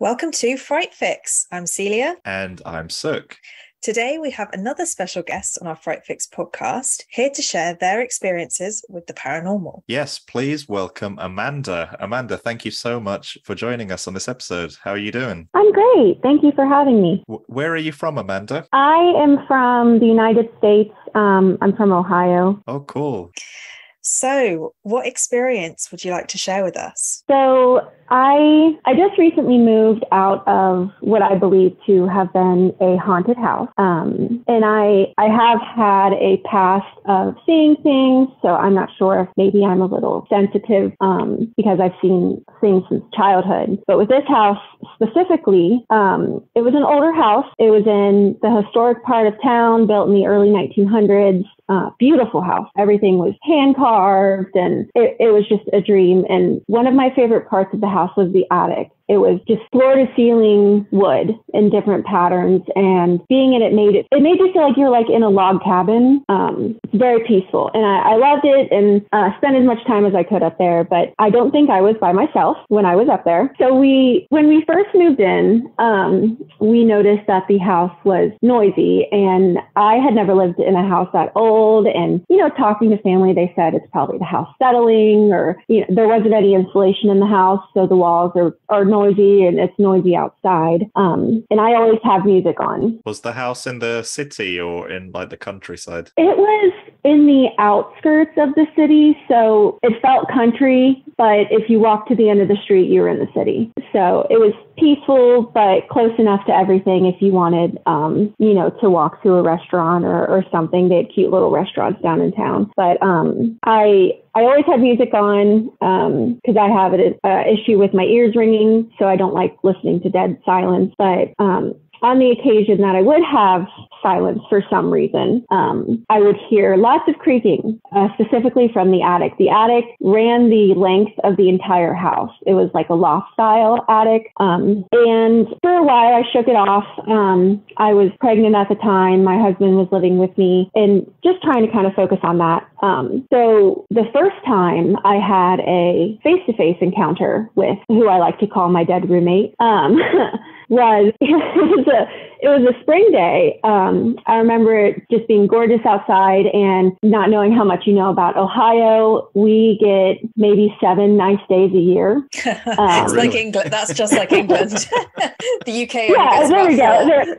Welcome to Fright Fix. I'm Celia. And I'm Suk. Today, we have another special guest on our Fright Fix podcast here to share their experiences with the paranormal. Yes, please welcome Amanda. Amanda, thank you so much for joining us on this episode. How are you doing? I'm great. Thank you for having me. W- where are you from, Amanda? I am from the United States. Um, I'm from Ohio. Oh, cool. So, what experience would you like to share with us? So, I I just recently moved out of what I believe to have been a haunted house, um, and I I have had a past of seeing things. So I'm not sure if maybe I'm a little sensitive um, because I've seen things since childhood. But with this house specifically, um, it was an older house. It was in the historic part of town, built in the early 1900s. Beautiful house. Everything was hand carved, and it, it was just a dream. And one of my favorite parts of the house was the attic. It was just floor to ceiling wood in different patterns, and being in it made it it made you feel like you're like in a log cabin. Um, it's very peaceful, and I, I loved it and uh, spent as much time as I could up there. But I don't think I was by myself when I was up there. So we, when we first moved in, um, we noticed that the house was noisy, and I had never lived in a house that old. And you know, talking to family, they said it's probably the house settling, or you know, there wasn't any insulation in the house, so the walls are are noisy and it's noisy outside. Um, and I always have music on. Was the house in the city or in like the countryside? It was in the outskirts of the city. So it felt country, but if you walked to the end of the street, you were in the city. So it was peaceful, but close enough to everything if you wanted, um, you know, to walk to a restaurant or, or something. They had cute little restaurants down in town. But um, I I always have music on because um, I have an uh, issue with my ears ringing, so I don't like listening to dead silence. But um, on the occasion that I would have silence for some reason, um, I would hear lots of creaking, uh, specifically from the attic. The attic ran the length of the entire house. It was like a loft style attic. Um, and for a while, I shook it off. Um, I was pregnant at the time. My husband was living with me and just trying to kind of focus on that. Um, so the first time I had a face to face encounter with who I like to call my dead roommate. Was it was a it was a spring day. Um, I remember it just being gorgeous outside and not knowing how much you know about Ohio. We get maybe seven nice days a year. Um, it's like England. That's just like England. the UK. Yeah, there we go.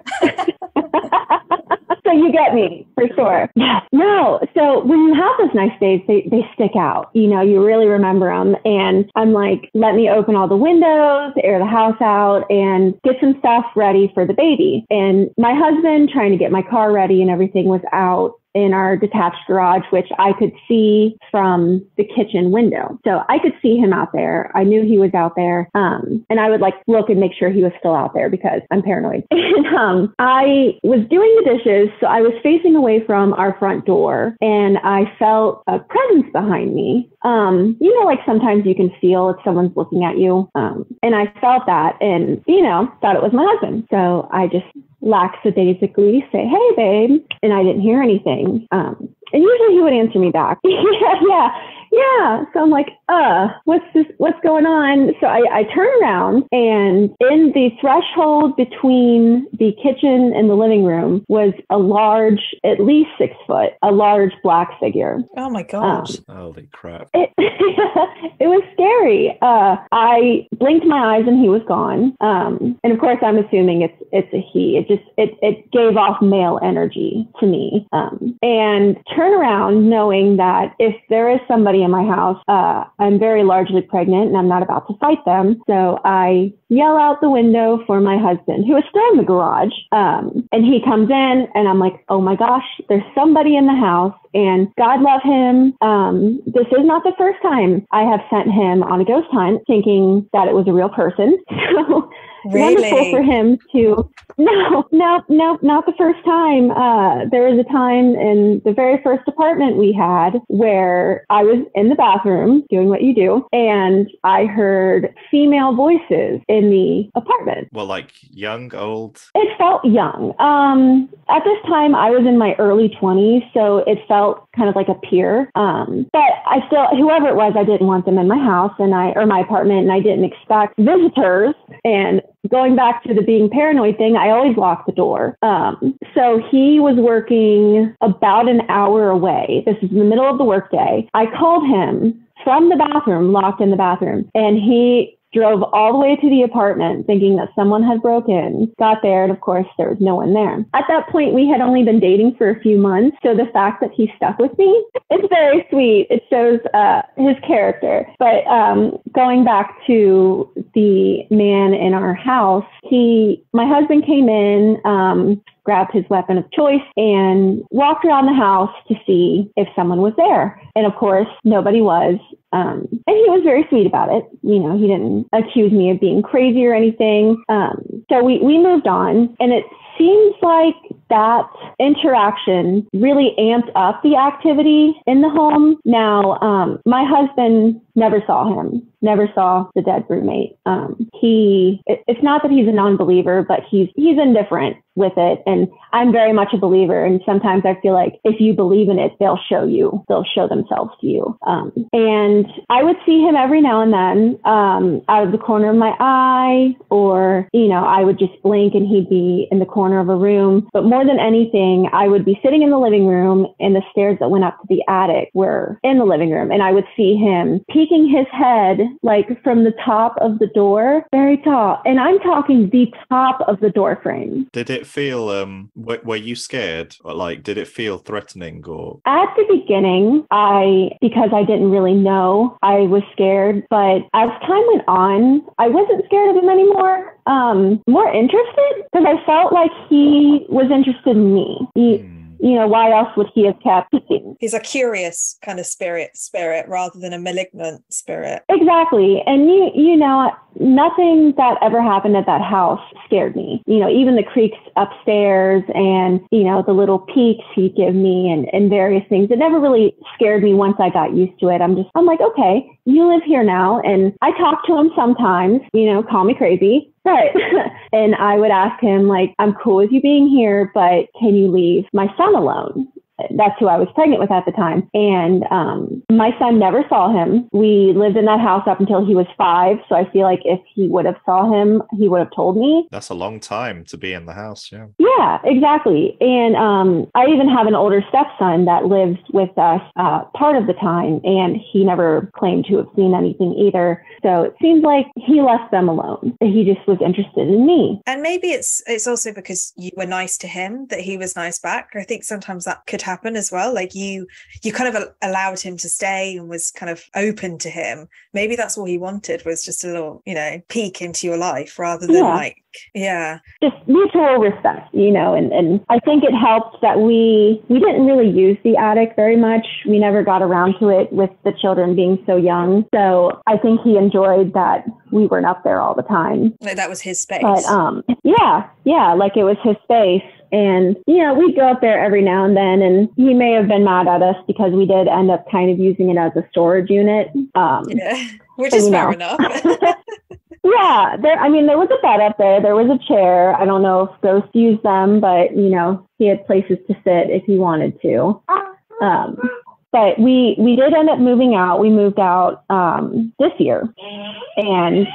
So you get me for sure. Yeah. No. So when you have those nice days, they, they stick out. You know, you really remember them. And I'm like, let me open all the windows, air the house out, and get some stuff ready for the baby. And my husband trying to get my car ready and everything was out in our detached garage, which I could see from the kitchen window. So I could see him out there. I knew he was out there. Um, and I would like look and make sure he was still out there because I'm paranoid. and um, I was doing the dishes. So I was facing away from our front door and I felt a presence behind me. Um, you know, like sometimes you can feel if someone's looking at you. Um, and I felt that and, you know, thought it was my husband. So I just lackadaisically say, "Hey, babe," and I didn't hear anything. Um, and usually he would answer me back. yeah, yeah, yeah. So I'm like, uh, what's this? What's going on? So I, I turn around and in the threshold between the kitchen and the living room was a large, at least six foot, a large black figure. Oh my gosh. Um, Holy crap. It, it was scary. Uh, I blinked my eyes and he was gone. Um, and of course I'm assuming it's, it's a he. It just, it, it gave off male energy to me. Um, and turn around knowing that if there is somebody in my house, uh, I'm very largely pregnant and I'm not about to fight them. So I yell out the window for my husband, who is still in the garage. Um, and he comes in and I'm like, oh my gosh, there's somebody in the house and God love him. Um, this is not the first time I have sent him on a ghost hunt thinking that it was a real person. So Really? Wonderful for him to. No, no, no, not the first time. Uh, there was a time in the very first apartment we had where I was in the bathroom doing what you do, and I heard female voices in the apartment. Well, like young, old? It felt young. Um, at this time, I was in my early 20s, so it felt kind of like a peer. Um, but I still, whoever it was, I didn't want them in my house and I, or my apartment, and I didn't expect visitors. And going back to the being paranoid thing, I always locked the door. Um, so he was working about an hour away. This is in the middle of the workday. I called him from the bathroom, locked in the bathroom, and he drove all the way to the apartment thinking that someone had broken, got there, and of course, there was no one there. At that point, we had only been dating for a few months, so the fact that he stuck with me, it's very sweet. It shows uh, his character. But um, going back to the man in our house, he, my husband came in, um, grabbed his weapon of choice and walked around the house to see if someone was there. And of course, nobody was. Um, and he was very sweet about it. You know, he didn't accuse me of being crazy or anything. Um, so we, we moved on and it seems like that interaction really amped up the activity in the home. Now, um, my husband never saw him, never saw the dead roommate. Um, he, it, it's not that he's a non-believer, but he's he's indifferent with it, and I'm very much a believer. And sometimes I feel like if you believe in it, they'll show you, they'll show themselves to you. Um, and I would see him every now and then um, out of the corner of my eye, or you know, I would just blink and he'd be in the corner of a room. But more than anything, I would be sitting in the living room, and the stairs that went up to the attic were in the living room, and I would see him peeking his head like from the top of the door, very tall. And I'm talking the top of the door frame. Did it feel um w- were you scared or like did it feel threatening or At the beginning, I because I didn't really know, I was scared, but as time went on, I wasn't scared of him anymore. Um more interested because I felt like he was interested in me. He, Hmm. you know, why else would he have kept peeking? He's a curious kind of spirit, spirit rather than a malignant spirit. Exactly. And you you know, nothing that ever happened at that house scared me. You know, even the creaks upstairs and, you know, the little peeks he'd give me and, and various things. It never really scared me once I got used to it. I'm just I'm like, okay, you live here now and I talk to him sometimes, you know, call me crazy. But and I would ask him like, I'm cool with you being here, but can you leave my son alone? That's who I was pregnant with at the time. And um, my son never saw him. We lived in that house up until he was five. So I feel like if he would have saw him, he would have told me. That's a long time to be in the house, yeah. Yeah, exactly. And um, I even have an older stepson that lives with us uh, part of the time, and he never claimed to have seen anything either. So it seems like he left them alone. He just was interested in me. And maybe it's it's also because you were nice to him that he was nice back. I think sometimes that could happen as well. Like you you kind of allowed him to stay and was kind of open to him. Maybe that's all he wanted was just a little, you know, peek into your life rather than Yeah. like yeah. just mutual respect, you know, and, and I think it helped that we we didn't really use the attic very much. We never got around to it with the children being so young. So I think he enjoyed that we weren't up there all the time. Like that was his space. But um yeah, yeah, like it was his space. And you know, we'd go up there every now and then and he may have been mad at us because we did end up kind of using it as a storage unit. Um yeah. Which is fair enough. Yeah, there. I mean, there was a bed up there. There was a chair. I don't know if ghosts used them, but you know, he had places to sit if he wanted to. Um, but we we did end up moving out. We moved out um, this year, and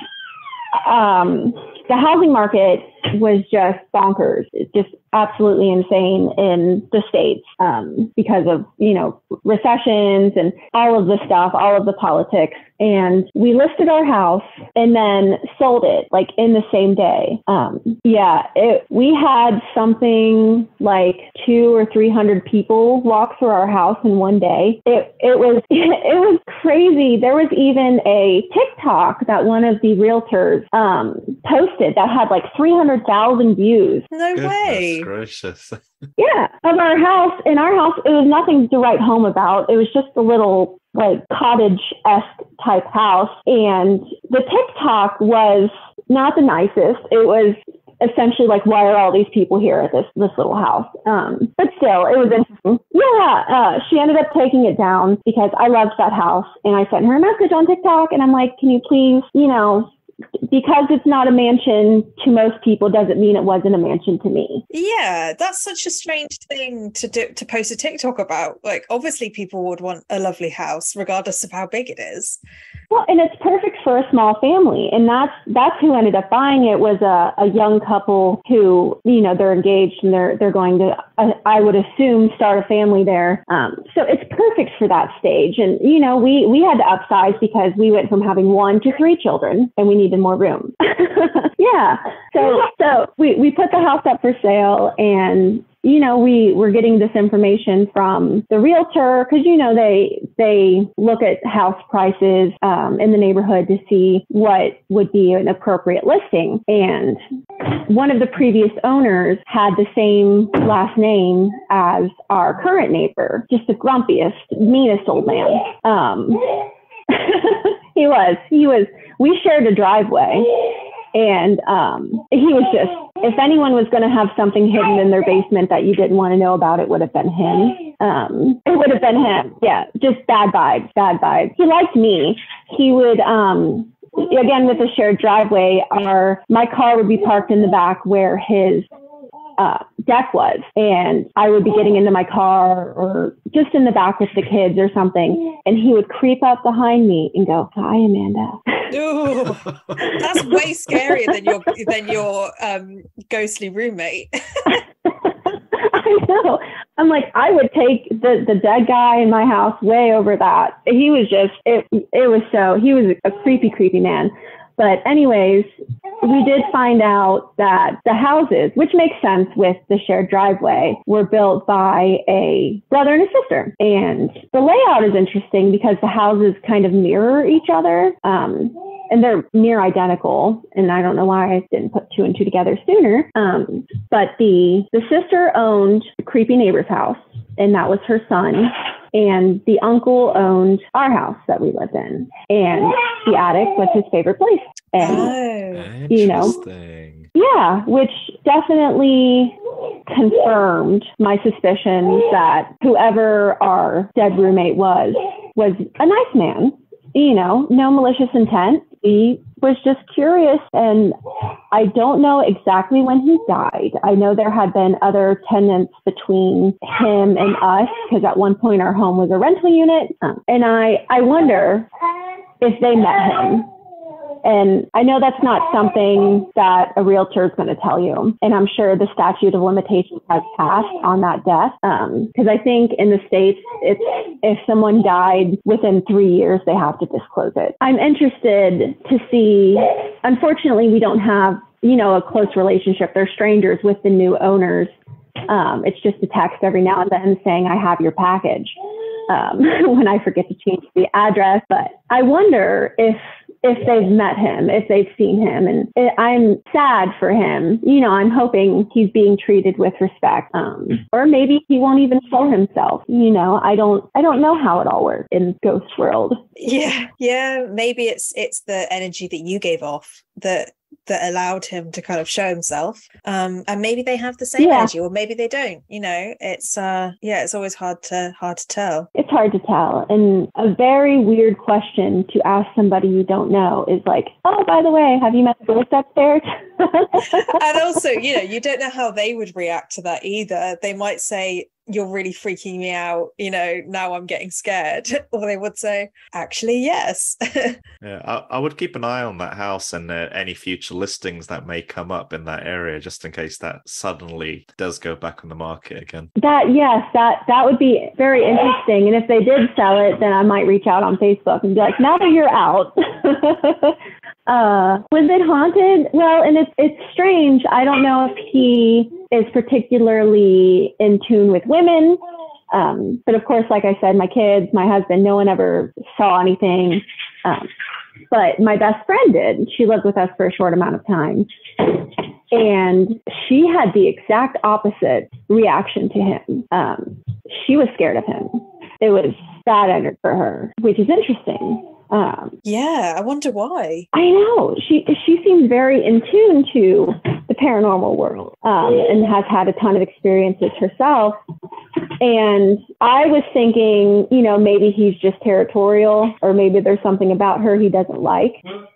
um, the housing market was just bonkers. It's just absolutely insane in the states um, because of you know recessions and all of the stuff, all of the politics. And we listed our house and then sold it like in the same day. Um, yeah, it, we had something like two or three hundred people walk through our house in one day. It it was it was crazy. There was even a TikTok that one of the realtors um, posted that had like three hundred thousand views. no Goodness way. gracious. Yeah, of our house. In our house, it was nothing to write home about. It was just a little like cottage esque type house. And the TikTok was not the nicest. It was essentially like, why are all these people here at this this little house? Um, but still, it was interesting. Yeah, uh, she ended up taking it down because I loved that house, and I sent her a message on TikTok, and I'm like, can you please, you know. Because it's not a mansion to most people doesn't mean it wasn't a mansion to me. Yeah, that's such a strange thing to do to post a TikTok about. Like obviously people would want a lovely house regardless of how big it is. Well, and it's perfect for a small family, and that's that's who ended up buying it was a, a young couple who you know they're engaged and they're they're going to I, I would assume start a family there. Um, so it's perfect for that stage, and you know we we had to upsize because we went from having one to three children, and we needed more room. yeah, so so we we put the house up for sale, and you know, we were getting this information from the realtor because you know they they look at house prices um, in the neighborhood to see what would be an appropriate listing. And one of the previous owners had the same last name as our current neighbor, just the grumpiest, meanest old man. Um, he was. He was. We shared a driveway and um, he was just, if anyone was going to have something hidden in their basement that you didn't want to know about, it would have been him. Um, it would have been him. Yeah, just bad vibes, bad vibes. He liked me. He would, um, again, with a shared driveway, our my car would be parked in the back where his uh, deck was. And I would be getting into my car or just in the back with the kids or something. And he would creep up behind me and go, Hi, Amanda. Ooh, that's way scarier than your than your um, ghostly roommate. I know. I'm like, I would take the the dead guy in my house way over that. He was just it. It was so he was a creepy, creepy man. But anyways, we did find out that the houses, which makes sense with the shared driveway, were built by a brother and a sister. And the layout is interesting because the houses kind of mirror each other. Um, and they're near identical. And I don't know why I didn't put two and two together sooner. Um, but the the sister owned the creepy neighbor's house, and that was her son and the uncle owned our house that we lived in. And the attic was his favorite place. And oh. you know yeah which definitely confirmed my suspicions that whoever our dead roommate was was a nice man you know no malicious intent he was just curious and I don't know exactly when he died. I know there had been other tenants between him and us because at one point our home was a rental unit. Um, and I, I wonder if they met him and I know that's not something that a realtor is going to tell you. And I'm sure the statute of limitations has passed on that death. Because um, I think in the States, it's if someone died within three years, they have to disclose it. I'm interested to see, unfortunately, we don't have, you know, a close relationship. They're strangers with the new owners. Um, it's just a text every now and then saying, I have your package. Um, when I forget to change the address. But I wonder if if they've met him, if they've seen him. And it, I'm sad for him. You know, I'm hoping he's being treated with respect. Um, or maybe he won't even show himself. You know, I don't, I don't know how it all works in ghost world. Yeah. Yeah. Maybe it's, it's the energy that you gave off that that allowed him to kind of show himself um and maybe they have the same yeah. energy or maybe they don't you know? It's uh yeah it's always hard to hard to tell. It's hard to tell and a very weird question to ask somebody you don't know is like oh by the way have you met the ghost upstairs and also you know you don't know how they would react to that either. They might say you're really freaking me out you know now i'm getting scared or they would say actually yes. Yeah I, I, would keep an eye on that house and uh, any future listings that may come up in that area just in case that suddenly does go back on the market again. That yes that that would be very interesting and if they did sell it then i might reach out on facebook and be like now that you're out uh was it haunted well and it's it's strange i don't know if he is particularly in tune with women. Um, but of course, like I said, my kids, my husband, no one ever saw anything. Um, but my best friend did. She lived with us for a short amount of time. And she had the exact opposite reaction to him. Um, she was scared of him. It was bad for her, which is interesting. Um, yeah, I wonder why. I know she she seems very in tune to the paranormal world um, and has had a ton of experiences herself. And I was thinking, you know, maybe he's just territorial, or maybe there's something about her he doesn't like.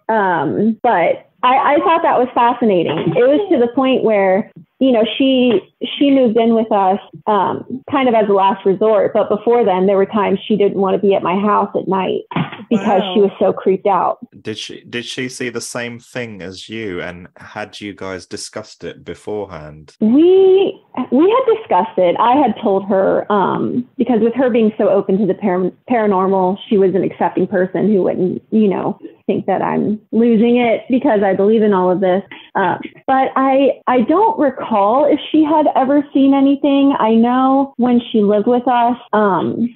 Um, but I, I thought that was fascinating. It was to the point where you know, she she moved in with us um, kind of as a last resort. But before then, there were times she didn't want to be at my house at night because wow. she was so creeped out. Did she did she see the same thing as you? And had you guys discussed it beforehand? We we had discussed it. I had told her um, because with her being so open to the par- paranormal, she was an accepting person who wouldn't, you know, think that I'm losing it because I believe in all of this. Um, but I I don't recall if she had ever seen anything. I know when she lived with us, um,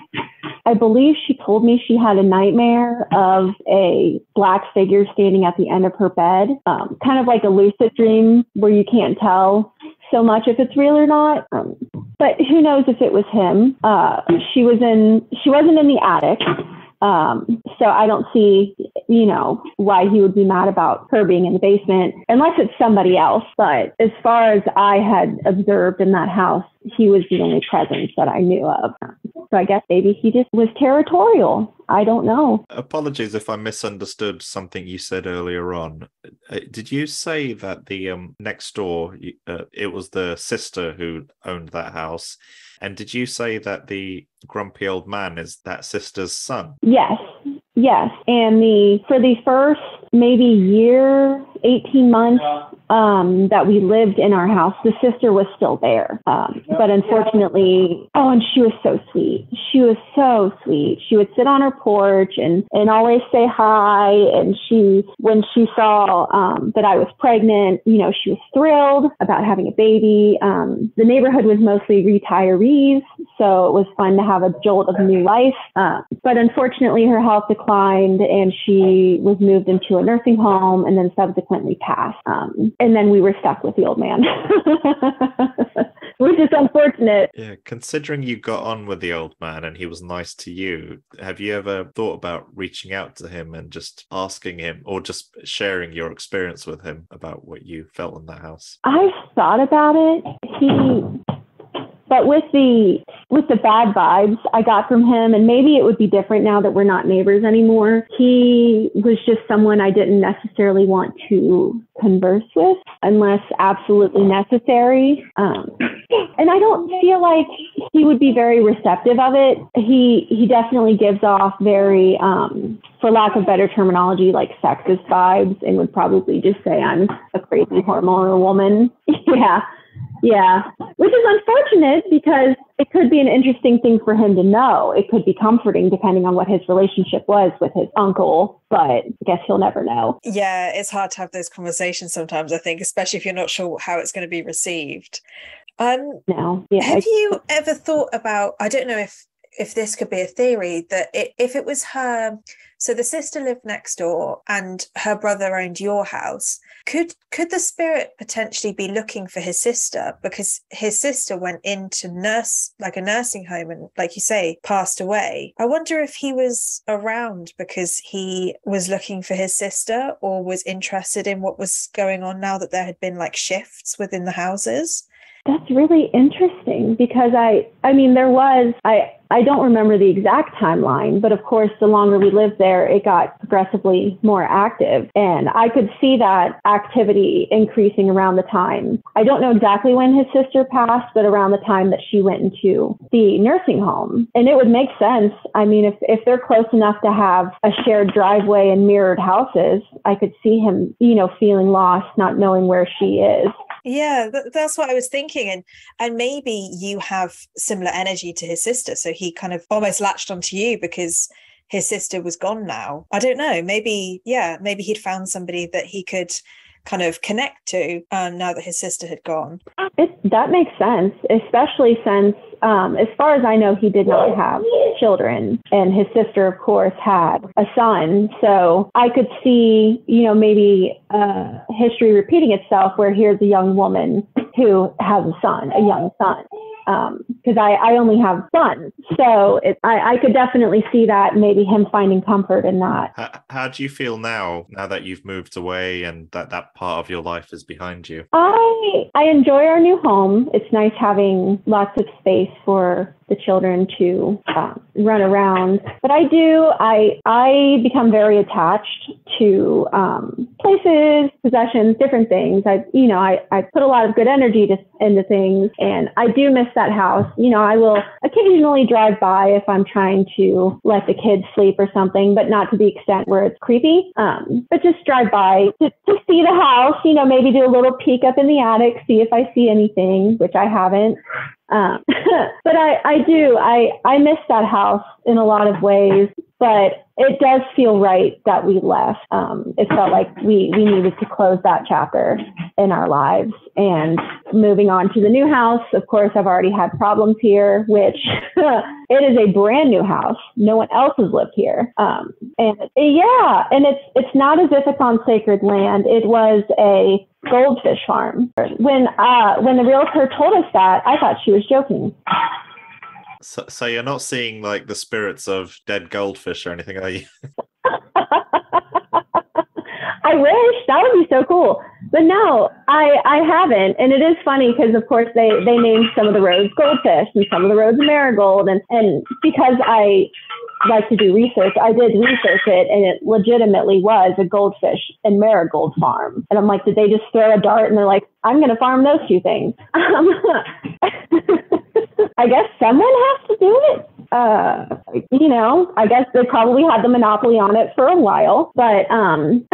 I believe she told me she had a nightmare of a black figure standing at the end of her bed, um, kind of like a lucid dream where you can't tell so much if it's real or not. Um, but who knows if it was him? Uh, she was in. She wasn't in the attic. Um, so I don't see, you know, why he would be mad about her being in the basement unless it's somebody else. But as far as I had observed in that house, he was the only presence that I knew of. So I guess maybe he just was territorial. I don't know. Apologies if I misunderstood something you said earlier on. Uh, did you say that the um, next door, uh, it was the sister who owned that house? And did you say that the grumpy old man is that sister's son? Yes. Yes. And the for the first maybe year, 18 months, um, that we lived in our house, the sister was still there. Um, but unfortunately, oh, and she was so sweet. She was so sweet. She would sit on her porch and, and always say hi. And she, when she saw um, that I was pregnant, you know, she was thrilled about having a baby. Um, the neighborhood was mostly retirees, so it was fun to have a jolt of new life. Uh, but unfortunately, her health declined and she was moved into a nursing home and then subsequently passed. Um, and then we were stuck with the old man, which is unfortunate. Yeah, considering you got on with the old man and he was nice to you, have you ever thought about reaching out to him and just asking him or just sharing your experience with him about what you felt in that house? I've thought about it. He but with the with the bad vibes I got from him, and maybe it would be different now that we're not neighbors anymore. He was just someone I didn't necessarily want to converse with unless absolutely necessary. Um, and I don't feel like he would be very receptive of it. He he definitely gives off very, um, for lack of better terminology, like sexist vibes, and would probably just say I'm a crazy hormonal woman. yeah. Yeah, which is unfortunate because it could be an interesting thing for him to know. It could be comforting depending on what his relationship was with his uncle, but I guess he'll never know. Yeah, it's hard to have those conversations sometimes, I think, especially if you're not sure how it's going to be received. Um, no, yeah. Have you ever thought about, I don't know if if this could be a theory that it, if it was her so the sister lived next door and her brother owned your house could could the spirit potentially be looking for his sister? Because his sister went into nurse like a nursing home and like you say passed away. I wonder if he was around because he was looking for his sister or was interested in what was going on now that there had been like shifts within the houses that's really interesting because I I mean there was I I don't remember the exact timeline, but of course the longer we lived there it got progressively more active and I could see that activity increasing around the time. I don't know exactly when his sister passed, but around the time that she went into the nursing home. And it would make sense. I mean if if they're close enough to have a shared driveway and mirrored houses, I could see him, you know, feeling lost, not knowing where she is. Yeah, that's what I was thinking, and and maybe you have similar energy to his sister, so he kind of almost latched onto you because his sister was gone now. I don't know. Maybe yeah, maybe he'd found somebody that he could kind of connect to um, now that his sister had gone. It, that makes sense, especially since, um, as far as I know, he did not have children, and his sister, of course, had a son. So I could see, you know, maybe uh, history repeating itself, where here's a young woman who has a son, a young son. Because um, I, I only have sons. So it, I, I could definitely see that maybe him finding comfort in that. How, how do you feel now, now that you've moved away and that that part of your life is behind you? I I enjoy our new home. It's nice having lots of space for the children to uh, run around. But I do, I, I become very attached to um, places, possessions, different things. I, you know, I, I put a lot of good energy to, into things and I do miss that house. You know, I will occasionally drive by if I'm trying to let the kids sleep or something, but not to the extent where it's creepy. Um, but just drive by to, to see the house, you know, maybe do a little peek up in the attic, see if I see anything, which I haven't. Um, but I, I do. I, I miss that house in a lot of ways, but it does feel right that we left. Um, it felt like we, we needed to close that chapter in our lives. And moving on to the new house, of course, I've already had problems here, which it is a brand new house. No one else has lived here. Um, and yeah, and it's it's not as if it's on sacred land. It was a goldfish farm. When uh, when the realtor told us that, I thought she was joking. So, so you're not seeing like the spirits of dead goldfish or anything, are you? I wish that would be so cool, but no, I I haven't, and it is funny because of course they they named some of the roads goldfish and some of the roads marigold, and and because I like to do research, I did research it, and it legitimately was a goldfish and marigold farm. And I'm like, did they just throw a dart and they're like, I'm going to farm those two things? Um, I guess someone has to do it. Uh, you know, I guess they probably had the monopoly on it for a while, but um,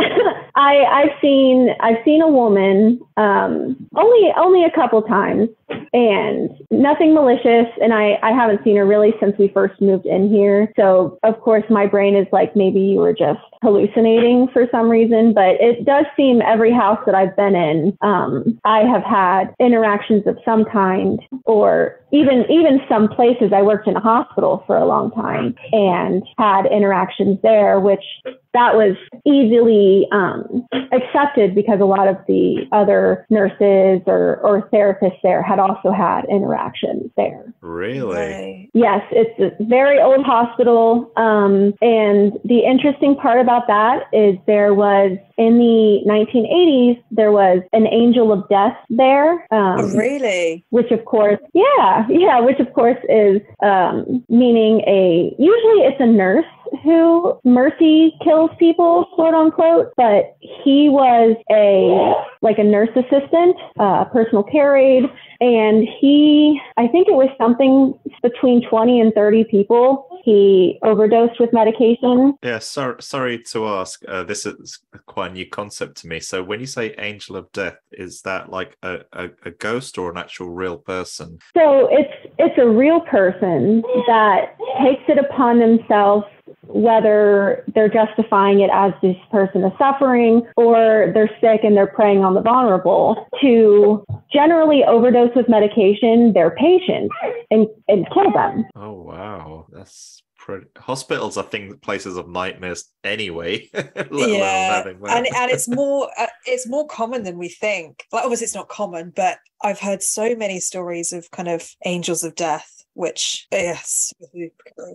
I, I've seen I've seen a woman um, only only a couple times, and nothing malicious. And I I haven't seen her really since we first moved in here. So of course my brain is like maybe you were just hallucinating for some reason, but it does seem every house that I've been in, um, I have had interactions of some kind, or even even some places. I worked in a hospital for a long time and had interactions there, which that was easily um, accepted because a lot of the other nurses or, or therapists there had also had interactions there. Really? Yes, it's a very old hospital. Um, and the interesting part about that is there was in the 1980s, there was an angel of death there. Um, oh, really? Which, of course, yeah, yeah, which, of course, is um, meaning a usually it's a nurse who mercy kills people, quote unquote, but he was a like a nurse assistant, uh, personal care aide, and he, I think it was something between 20 and 30 people. He overdosed with medication. Yeah, sorry, sorry to ask. Uh, this is quite a new concept to me. So, when you say angel of death, is that like a, a, a ghost or an actual real person? So it's it's a real person that takes it upon themselves whether they're justifying it as this person is suffering or they're sick and they're preying on the vulnerable to generally overdose with medication their patients and, and kill them. Oh, wow. That's pretty. Hospitals are things, places of nightmares anyway. yeah. and, and it's more, uh, it's more common than we think. Like, obviously, it's not common, but I've heard so many stories of kind of angels of death which yes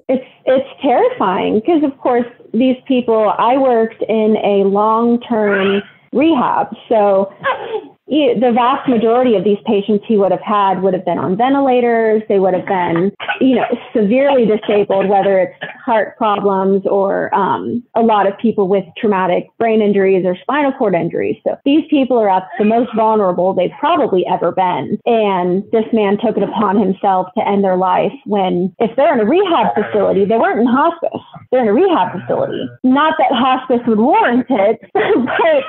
it's it's terrifying because of course these people i worked in a long-term rehab so the vast majority of these patients he would have had would have been on ventilators. They would have been, you know, severely disabled, whether it's heart problems or um, a lot of people with traumatic brain injuries or spinal cord injuries. So these people are at the most vulnerable they've probably ever been. And this man took it upon himself to end their life when, if they're in a rehab facility, they weren't in hospice. They're in a rehab facility. Not that hospice would warrant it, but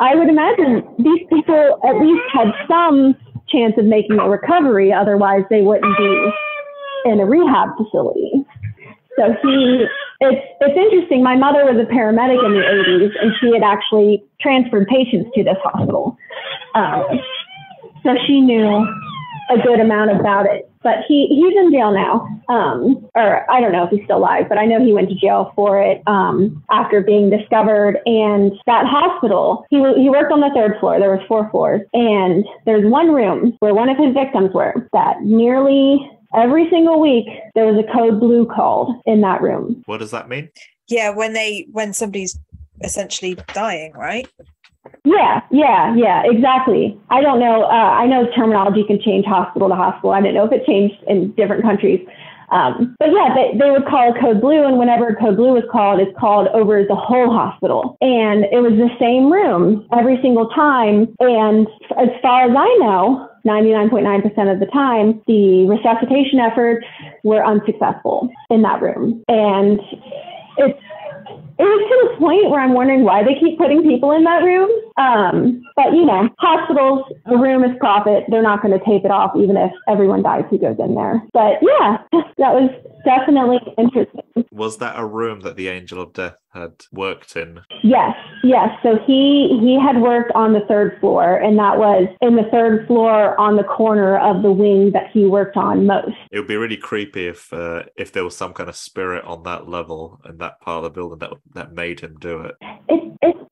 I would imagine these people at least had some chance of making a recovery. Otherwise, they wouldn't be in a rehab facility. So he, it's it's interesting. My mother was a paramedic in the 80s, and she had actually transferred patients to this hospital. Um, so she knew a good amount about it. But he he's in jail now. Um, or I don't know if he's still alive, but I know he went to jail for it um, after being discovered. And that hospital, he he worked on the third floor. There was four floors, and there's one room where one of his victims were that nearly every single week there was a code blue called in that room. What does that mean? Yeah, when they when somebody's essentially dying, right? Yeah, yeah, yeah, exactly. I don't know. Uh, I know terminology can change hospital to hospital. I don't know if it changed in different countries. Um, but yeah, they, they would call code blue, and whenever code blue was called, it's called over the whole hospital. And it was the same room every single time. And as far as I know, 99.9% of the time, the resuscitation efforts were unsuccessful in that room. And it's it was to the point where I'm wondering why they keep putting people in that room. Um, but you know, hospitals, a room is profit. They're not going to tape it off, even if everyone dies who goes in there. But yeah, that was definitely interesting. Was that a room that the Angel of Death had worked in? Yes, yes. So he he had worked on the third floor, and that was in the third floor on the corner of the wing that he worked on most. It would be really creepy if uh, if there was some kind of spirit on that level and that part of the building that that made him do it. It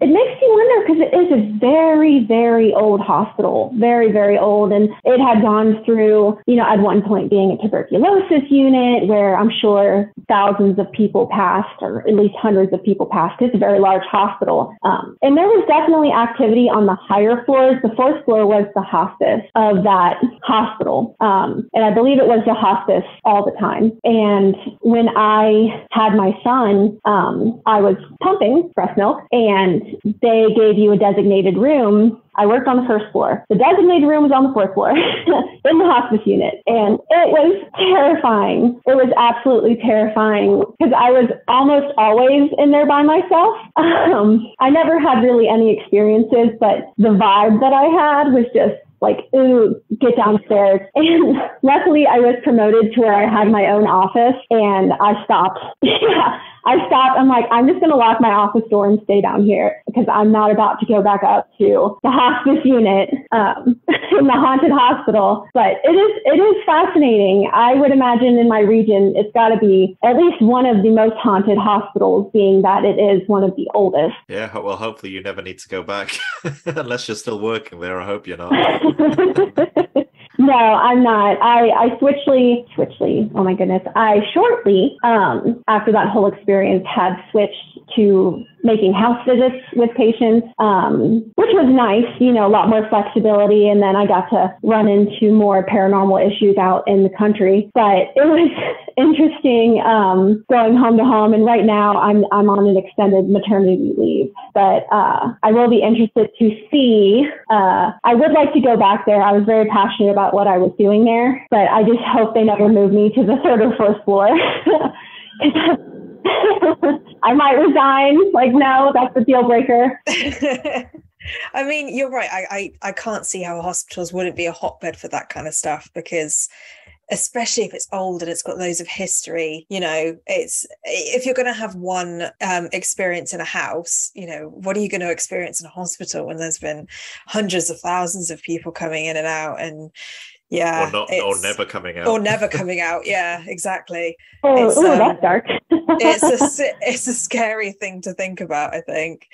it, makes you wonder because it is a very very old hospital, very very old, and it had gone through you know at one point being a tuberculosis unit where I'm sure thousands of people passed, or at least hundreds of people passed. It's a very large hospital. Um, and there was definitely activity on the higher floors. The fourth floor was the hospice of that hospital. Um, and I believe it was the hospice all the time. And when I had my son, um, I was pumping breast milk and they gave you a designated room I worked on the first floor. The designated room was on the fourth floor in the hospice unit. And it was terrifying. It was absolutely terrifying because I was almost always in there by myself. Um, I never had really any experiences, but the vibe that I had was just like, ooh, get downstairs. And luckily I was promoted to where I had my own office and I stopped. yeah. I stopped. I'm like, I'm just going to lock my office door and stay down here because I'm not about to go back up to the hospice unit um, in the haunted hospital. But it is it is fascinating. I would imagine in my region, it's got to be at least one of the most haunted hospitals, being that it is one of the oldest. Yeah. Well, hopefully you never need to go back unless you're still working there. I hope you're not. No, I'm not. I, I switchly, switchly, oh my goodness. I shortly, um, after that whole experience, had switched to making house visits with patients, um, which was nice, you know, a lot more flexibility. And then I got to run into more paranormal issues out in the country. But it was interesting um, going home to home. And right now I'm, I'm on an extended maternity leave. But uh, I will be interested to see. Uh, I would like to go back there. I was very passionate about what I was doing there, but I just hope they never move me to the third or fourth floor. I might resign. Like, no, that's a deal breaker. I mean, you're right. I, I I can't see how hospitals wouldn't be a hotbed for that kind of stuff because especially if it's old and it's got loads of history you know it's if you're going to have one um, experience in a house you know what are you going to experience in a hospital when there's been hundreds of thousands of people coming in and out and yeah or not or never coming out. or never coming out. Yeah exactly. Oh, ooh, um, that's dark. it's a it's a scary thing to think about i think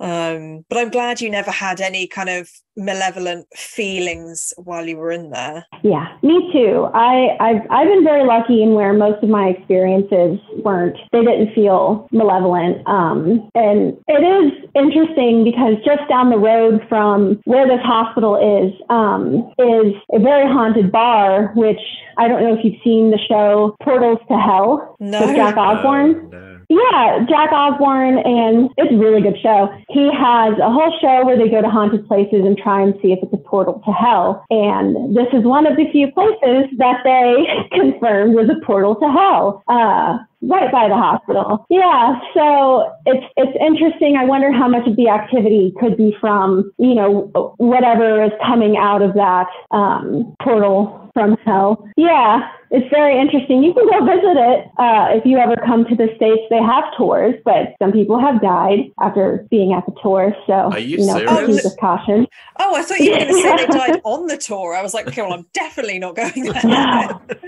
um but i'm glad you never had any kind of malevolent feelings while you were in there. Yeah me too. I i've i've been very lucky in where most of my experiences weren't. They didn't feel malevolent. Um and it is interesting because just down the road from where this hospital is um is a very haunted bar which i don't know if you've seen the show portals to hell no. with jack osbourne no, no. Yeah, Jack Osbourne, and it's a really good show. He has a whole show where they go to haunted places and try and see if it's a portal to hell. And this is one of the few places that they confirmed was a portal to hell. Uh, right by the hospital. Yeah, so it's it's interesting. I wonder how much of the activity could be from you know whatever is coming out of that um, portal from hell. Yeah, it's very interesting. You can go visit it uh, if you ever come to the states. They have tours, but some people have died after being at the tour. So Are you know, serious? proceed with caution. Oh, I thought you were going to say they died on the tour. I was like, okay, well, I'm definitely not going there.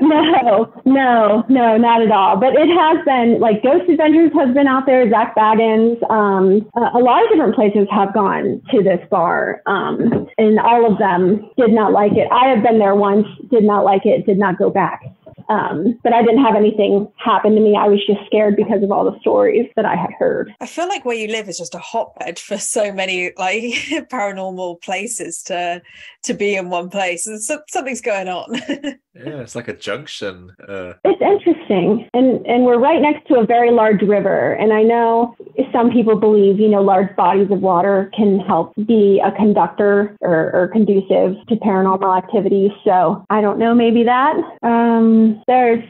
No, no, no, not at all. But it has been like Ghost Adventures has been out there. Zak Bagans, um, a, a lot of different places have gone to this bar, um, and all of them did not like it. I have been there once, did not like it, did not go back. Um, but I didn't have anything happen to me. I was just scared because of all the stories that I had heard. I feel like where you live is just a hotbed for so many like paranormal places to to be in one place, and so, something's going on. Yeah, it's like a junction. Uh, It's interesting, and and we're right next to a very large river. And I know some people believe, you know, large bodies of water can help be a conductor or, or conducive to paranormal activity. So I don't know, maybe that. Um, there's,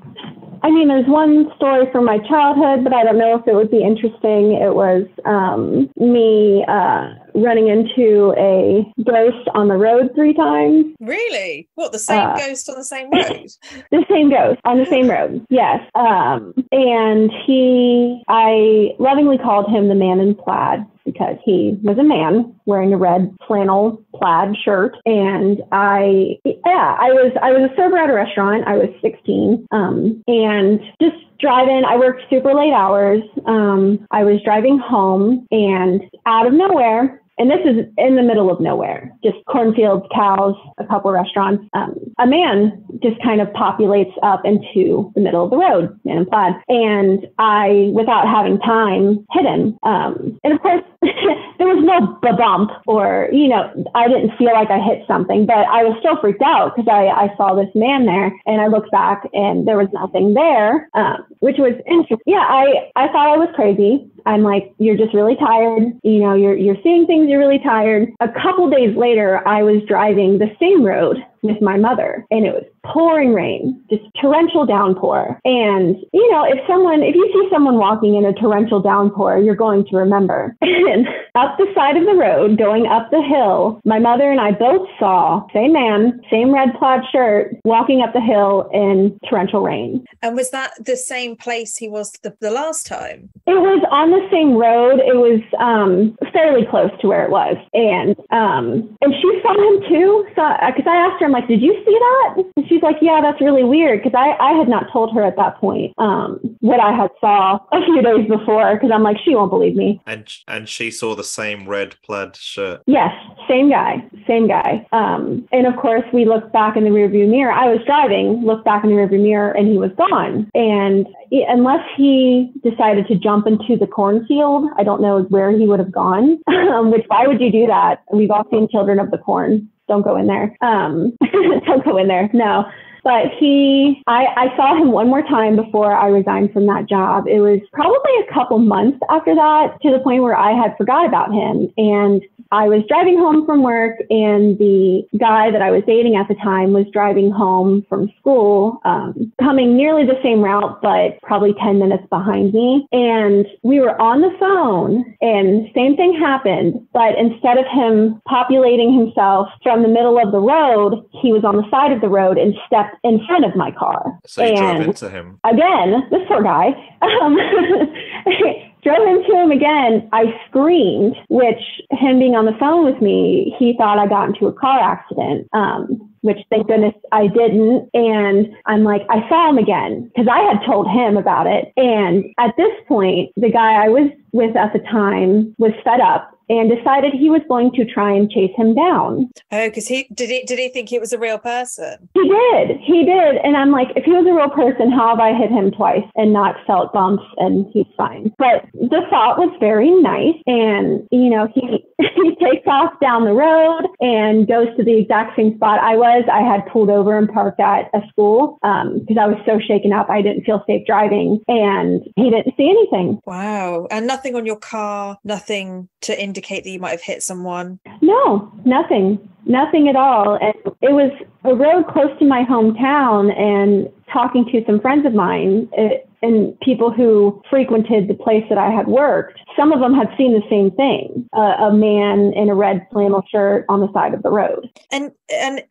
I mean, there's one story from my childhood, but I don't know if it would be interesting. It was um, me uh, running into a ghost on the road three times. really? What the same Uh, ghost on the same road? The same ghost on the same road. Yes. Um, and he, I lovingly called him the man in plaid because he was a man wearing a red flannel plaid shirt. And I, yeah, I was, I was a server at a restaurant. I was 16. Um, and just driving, I worked super late hours. Um, I was driving home and out of nowhere, and this is in the middle of nowhere, just cornfields, cows, a couple restaurants. Um, a man just kind of populates up into the middle of the road, man in plaid. And I, without having time, hit him. Um, and of course, there was no bump or, you know, I didn't feel like I hit something, but I was still freaked out because I, I saw this man there and I looked back and there was nothing there, um, which was interesting. Yeah, I, I thought I was crazy. I'm like, you're just really tired. You know, you're, you're seeing things, you're really tired. A couple days later, I was driving the same road with my mother and it was pouring rain, just torrential downpour. And, you know, if someone, if you see someone walking in a torrential downpour, you're going to remember. and up the side of the road, going up the hill, my mother and I both saw same man, same red plaid shirt, walking up the hill in torrential rain. And was that the same place he was the, the last time? It was on the same road. It was um, fairly close to where it was, and um, and she saw him too. So because I asked her, I'm like, "Did you see that?" And she's like, "Yeah, that's really weird." Because I I had not told her at that point um, what I had saw a few days before. Because I'm like, she won't believe me. and and she saw the same red plaid shirt. Yes, same guy, same guy. Um, and of course, we looked back in the rearview mirror. I was driving, looked back in the rearview mirror, and he was gone. And unless he decided to jump into the cornfield, I don't know where he would have gone. Um, which why would you do that? We've all seen Children of the Corn. Don't go in there. Um, don't go in there. No. But he, I, I saw him one more time before I resigned from that job. It was probably a couple months after that to the point where I had forgot about him. And I was driving home from work, and the guy that I was dating at the time was driving home from school, um, coming nearly the same route, but probably 10 minutes behind me. And we were on the phone, and same thing happened. But instead of him populating himself from the middle of the road, he was on the side of the road and stepped in front of my car. So you drove And- into him. again, this poor guy, um, drove into him again. I screamed, which him being on the phone with me, he thought I got into a car accident. Um, which thank goodness I didn't. And I'm like, I saw him again because I had told him about it. And at this point, the guy I was with at the time was fed up and decided he was going to try and chase him down. Oh, because he did he did he think he was a real person? He did. He did. And I'm like, if he was a real person, how have I hit him twice and not felt bumps and he's fine? But the thought was very nice. And, you know, he, he takes off down the road and goes to the exact same spot I was. I had pulled over and parked at a school um, because I was so shaken up. I didn't feel safe driving and he didn't see anything. Wow. And nothing on your car, nothing to indicate that you might have hit someone. No, nothing, nothing at all. And it was a road close to my hometown and talking to some friends of mine, it, and people who frequented the place that I had worked, some of them had seen the same thing uh, a man in a red flannel shirt on the side of the road. And and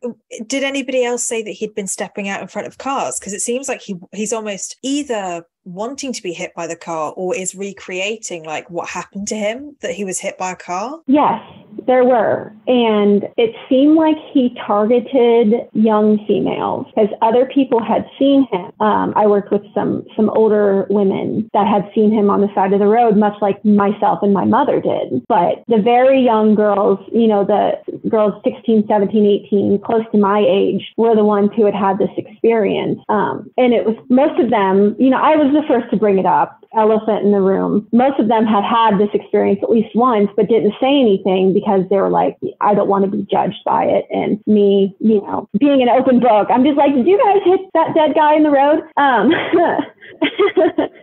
did anybody else say that he'd been stepping out in front of cars? Because it seems like he he's almost either wanting to be hit by the car or is recreating like what happened to him that he was hit by a car? Yes, there were. And it seemed like he targeted young females because other people had seen him. Um, I worked with some, some older women that had seen him on the side of the road, much like myself and my mother did. But the very young girls, you know, the girls 16, 17, 18, close to my age, were the ones who had had this experience. Um, and it was most of them, you know, I was the first to bring it up, elephant in the room. Most of them had had this experience at least once, but didn't say anything because they were like, I don't want to be judged by it. And me, you know, being an open book, I'm just like, did you guys hit that dead guy in the road? Um,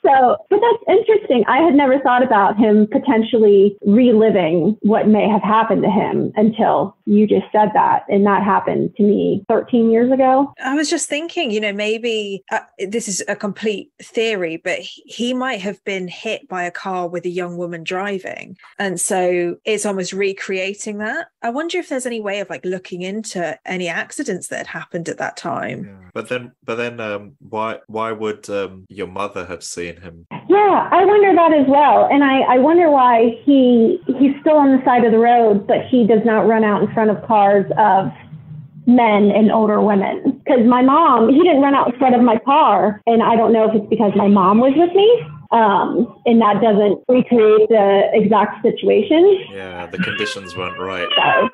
so, but that's interesting. I had never thought about him potentially reliving what may have happened to him until you just said that. And that happened to me 13 years ago. I was just thinking, you know, maybe uh, this is a complete theory, but he might have been hit by a car with a young woman driving. And so it's almost recreating that. I wonder if there's any way of like looking into any accidents that had happened at that time. Yeah. But then, but then, um, why, why would um, your mother have seen him? Yeah, I wonder that as well. And I, I wonder why he he's still on the side of the road, but he does not run out in front of cars of men and older women. Because my mom, he didn't run out in front of my car. And I don't know if it's because my mom was with me. Um, and that doesn't recreate the exact situation. Yeah, the conditions weren't right. So,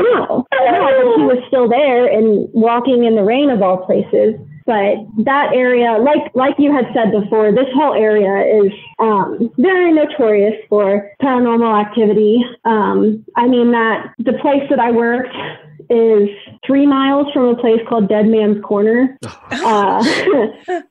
no, no, he was still there and walking in the rain of all places but that area, like like you had said before, this whole area is um, very notorious for paranormal activity. Um, I mean that the place that I worked is three miles from a place called Dead Man's Corner. Uh,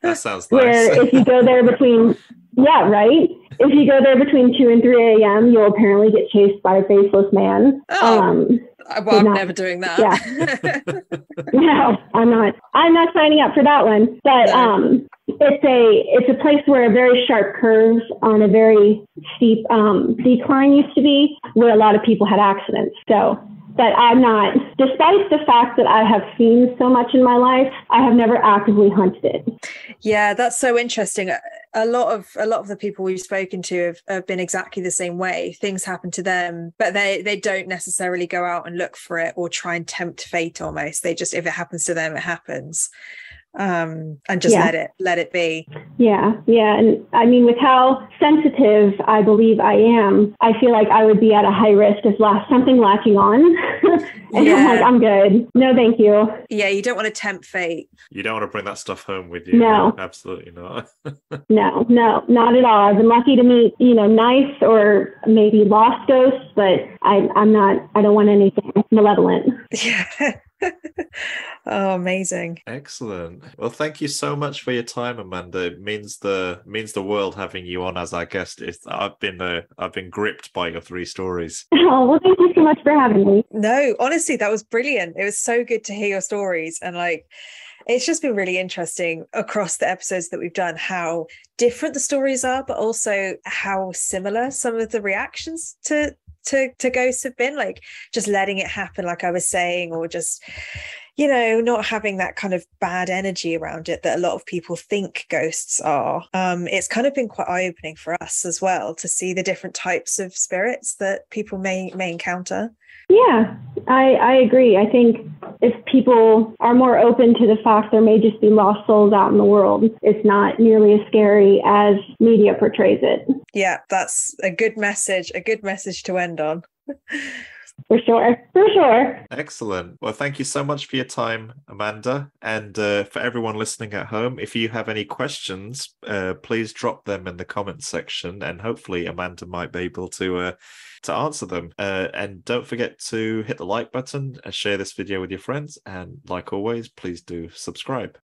that sounds nice. Where if you go there between yeah, right. If you go there between two and three a.m., you'll apparently get chased by a faceless man. Oh. Um, well, I'm not, never doing that. Yeah. no, I'm not. I'm not signing up for that one. But no. um, it's a it's a place where a very sharp curves on a very steep um, decline used to be, where a lot of people had accidents. So but I'm not, despite the fact that I have seen so much in my life, I have never actively hunted it. Yeah, that's so interesting. A lot of a lot of the people we've spoken to have, have been exactly the same way. Things happen to them, but they they don't necessarily go out and look for it or try and tempt fate almost. They just if it happens to them, it happens um, and just yeah. let it let it be. Yeah, yeah, and I mean, with how sensitive I believe I am, I feel like I would be at a high risk of last something latching on, and yeah. I'm like, I'm good. No, thank you. Yeah, you don't want to tempt fate. You don't want to bring that stuff home with you. No, no absolutely not. no, no, not at all. I've been lucky to meet, you know, nice or maybe lost ghosts, but I, I'm not. I don't want anything malevolent. Yeah. oh, amazing! Excellent. Well, thank you so much for your time, Amanda. It means the means the world having you on as our guest. It's, I've been uh, I've been gripped by your three stories. Oh well, thank you so much for having me. No, honestly, that was brilliant. It was so good to hear your stories and like it's just been really interesting across the episodes that we've done how different the stories are but also how similar some of the reactions to to to ghosts have been like just letting it happen like i was saying or just you know not having that kind of bad energy around it that a lot of people think ghosts are. Um it's kind of been quite eye-opening for us as well to see the different types of spirits that people may may encounter yeah, I, I agree. I think if people are more open to the fact there may just be lost souls out in the world, it's not nearly as scary as media portrays it. Yeah, that's a good message, a good message to end on. For sure. For sure. Excellent. Well, thank you so much for your time, Amanda. And uh, for everyone listening at home, if you have any questions, uh, please drop them in the comments section, and hopefully Amanda might be able to uh, to answer them. Uh, and don't forget to hit the like button and share this video with your friends. And like always, please do subscribe.